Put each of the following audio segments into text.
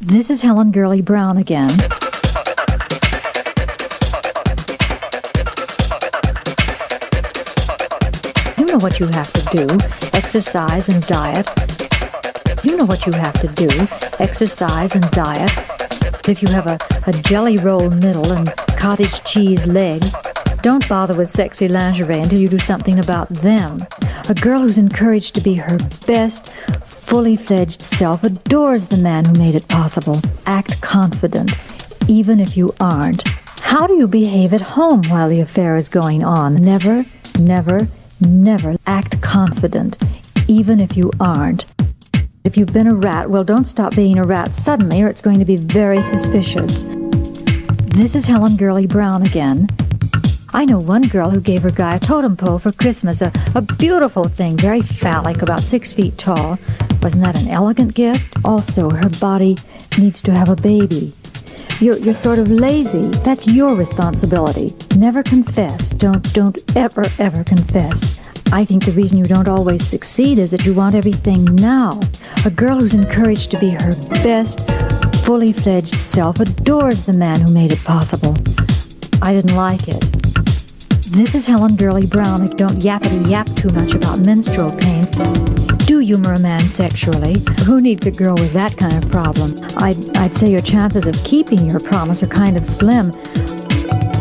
This is Helen Gurley Brown again. You know what you have to do exercise and diet. You know what you have to do exercise and diet. If you have a, a jelly roll middle and cottage cheese legs, don't bother with sexy lingerie until you do something about them. A girl who's encouraged to be her best, fully fledged self adores the man who made it possible. Act confident, even if you aren't. How do you behave at home while the affair is going on? Never, never, never act confident, even if you aren't. If you've been a rat, well, don't stop being a rat suddenly, or it's going to be very suspicious. This is Helen Gurley Brown again. I know one girl who gave her guy a totem pole for Christmas, a, a beautiful thing, very phallic, about six feet tall. Wasn't that an elegant gift? Also, her body needs to have a baby. You're, you're sort of lazy. That's your responsibility. Never confess. Don't, don't ever, ever confess. I think the reason you don't always succeed is that you want everything now. A girl who's encouraged to be her best, fully fledged self adores the man who made it possible. I didn't like it. This is Helen Gurley Brown. Don't yappity yap too much about menstrual pain. Do humor a man sexually. Who needs a girl with that kind of problem? I'd, I'd say your chances of keeping your promise are kind of slim.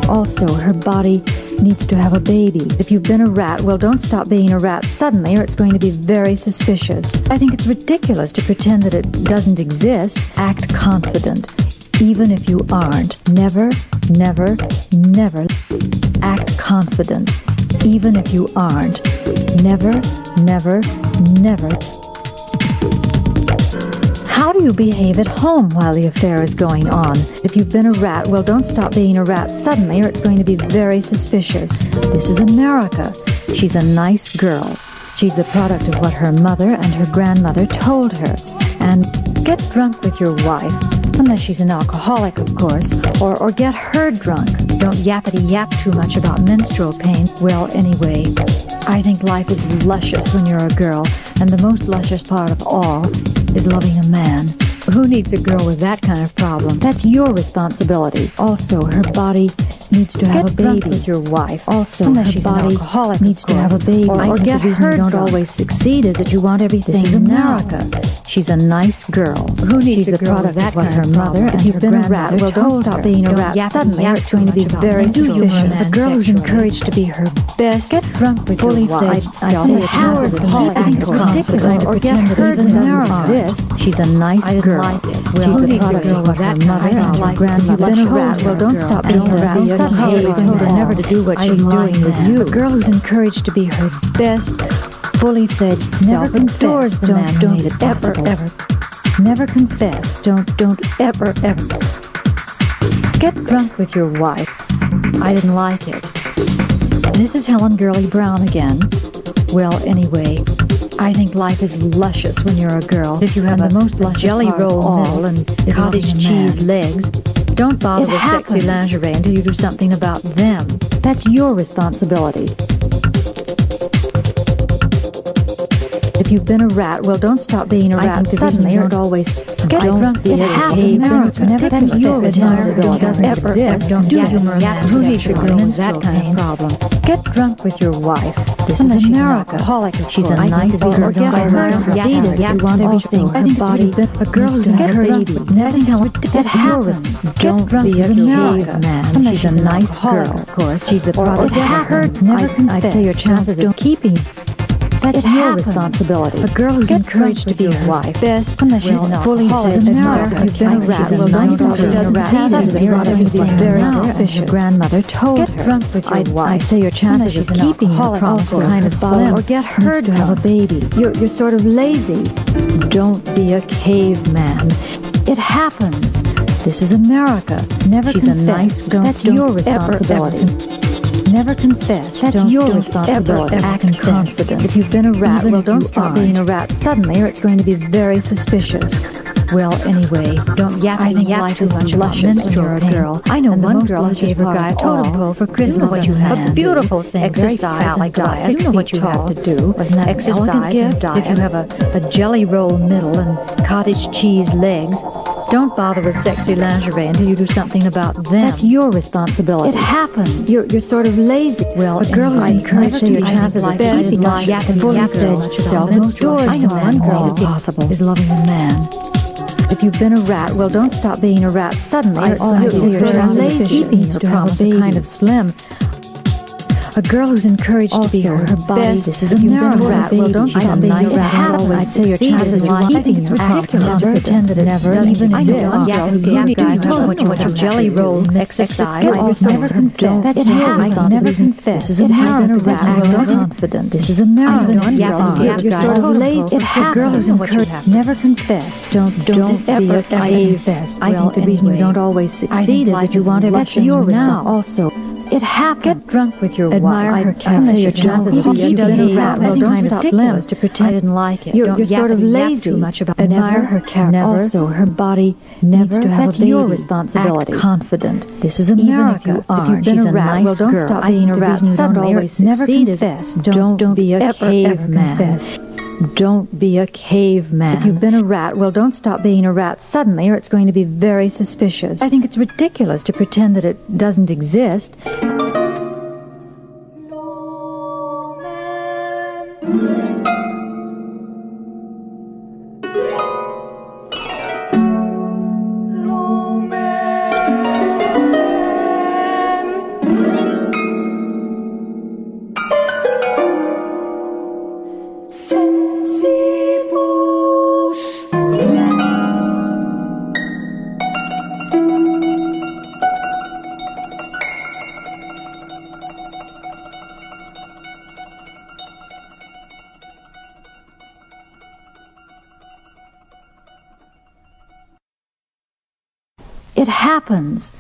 Also, her body needs to have a baby. If you've been a rat, well, don't stop being a rat suddenly or it's going to be very suspicious. I think it's ridiculous to pretend that it doesn't exist. Act confident, even if you aren't. Never, never, never act confident, even if you aren't. Never, never, never. How do you behave at home while the affair is going on? If you've been a rat, well, don't stop being a rat suddenly or it's going to be very suspicious. This is America. She's a nice girl. She's the product of what her mother and her grandmother told her. And get drunk with your wife, unless she's an alcoholic, of course, or, or get her drunk. Don't yappity yap too much about menstrual pain. Well, anyway, I think life is luscious when you're a girl, and the most luscious part of all is loving a man. Who needs a girl with that kind of problem? That's your responsibility. Also, her body needs to have Get a drunk baby. with your wife. Also, Unless her she's an alcoholic, needs to have a baby. Or- or get her you don't always succeed is that you want everything This is. America. She's a nice girl. Who needs She's a the girl product with that of what her of mother and you've her been a rat, well, don't stop her. being a rat yappity suddenly, yap it's going to be very suspicious. A girl who's encouraged to be her best, Get drunk with fully fledged self. say It powers chances the of whole keeping act confident promise or get her hers doesn't exist. She's a nice girl. She's the who needs a product of what her mother of and her grandmother you've been a rat, her. well, don't stop And being a rat suddenly. told her never to do what I she's doing with you. A girl who's encouraged to be her best, fully fledged self Never confess. the Don't- man don't made it ever, possible. ever. Never confess. Don't don't ever ever. Get drunk with your wife. I didn't like it. This is Helen Gurley Brown again. Well, anyway, I think life is luscious when you're a girl. If you have And the the most luscious jelly roll all and cottage cheese legs, don't bother It with sexy lingerie until you do something about them. That's your responsibility. If you've been a rat, well, don't stop being a I rat suddenly. you Or don't always get don't drunk be with a your wife. cave. It's Never, that's your responsibility. doesn't Ever, exist. don't Don't humor a yap man who needs sexually. that kind of problem? Get drunk with your wife. This is America. She's a course. I think nice girl. don't Get her is You want everything. I think Her it's really body a girl who's have her a baby. it That happens. Don't Get drunk with a your man. She's a nice girl. of course. She's the Or- or product get of her- never I'd, I'd say your chances Don't- of keeping that's It your happens. responsibility. A girl who's Get encouraged to be her wife. best, Unless she's an fully America. You've been a I think rat. she's a Well, nice don't girl. doesn't Rat succeed suddenly, as the or it's product going to of be her very her suspicious. grandmother told Get her. drunk with your I'd, wife. I'd say your chances of keeping your of are kind of slim. Or get her to have a baby. You're, you're sort of lazy. Don't be a caveman. It happens. This is America. Never She's confess. a nice girl. That's your ever, responsibility. Never confess. That's Don't- your responsibility. ever, ever Act confess. confident. If you've been a rat, Even well, don't you stop being a rat suddenly, or it's going to be very suspicious. Well, anyway, don't yap. I think yap life is much luscious when you're a girl. I know one girl who gave her guy a totem pole for is Christmas. what a- you have a beautiful thing. Exercise and phallic diet. diet. You know what you have to do. Wasn't that Exercise and diet. If you have a, a jelly roll middle and cottage cheese legs, Don't bother with sexy lingerie until you do something about them. That's your responsibility. It happens. You're, you're sort of lazy. Well, a girl who's encouraged to your chances life are best is because like fully fledged self yapping. doors. I know one girl possible is loving a man. If you've been a rat, well, don't stop being a rat suddenly. I or it's also be say your chances lazy of keeping to your a promise kind of slim. A girl who's encouraged to be Also, her, her body- this is a you've been a miracle rat, well, don't stop being a rat. I'd say your Succeeded chances in of life. keeping your ridiculous to pretend that it never even exist. exists. Yapping, yapping, yapping, yapping, what you what your jelly roll exercise. Also, never confess. It your happens. Never confess. This is a If you've been a miracle. rat, is don't confident. This is a been Yapping, young. yapping, You're sort of lazy. It happens. Girl who's encouraged. Never confess. Don't Don't ever, be a ever cave. confess. I think the reason you don't always I succeed is that you is want in everything luck. That's your now. Also, it happens. Get drunk with your Admire wife. her I'd character. say your chances of be being a rat. Well, don't stop ridiculous to pretend I didn't like it. You're, Don't you're sort of yap and yap lazy. too much about Admire never, her character. Also, her body Never. needs to have That's a baby. your responsibility. Act confident. This is Even if America. you If aren't, been she's a a rat, nice well, don't girl. stop being a rat reason you don't suddenly. always never confess. don't- Don't, be a ever, ever caveman. confess. Don't be a caveman. If you've been a rat, well, don't stop being a rat suddenly, or it's going to be very suspicious. I think it's ridiculous to pretend that it doesn't exist. It happens.